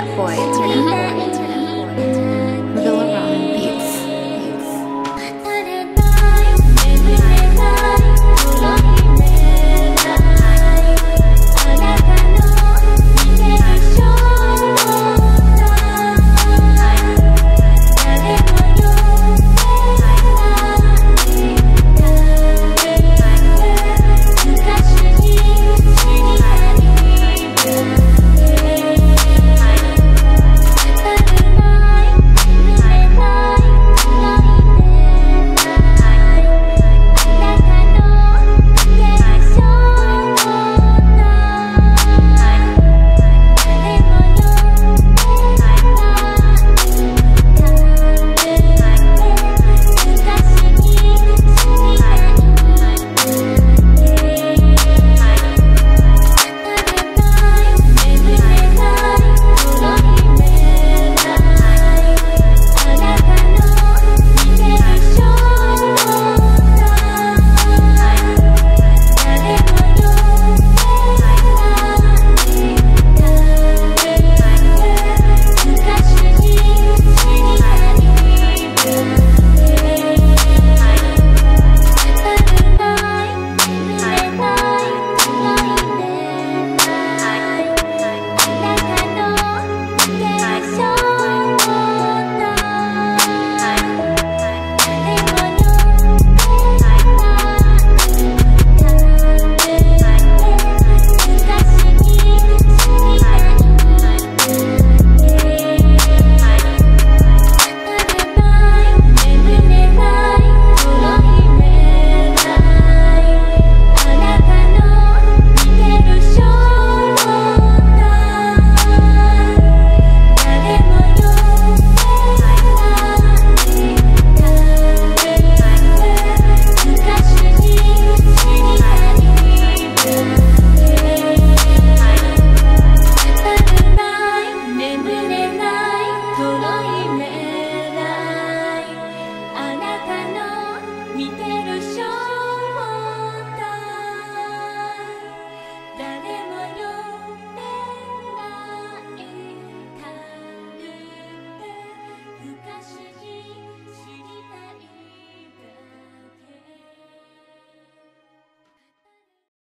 that boy. Turn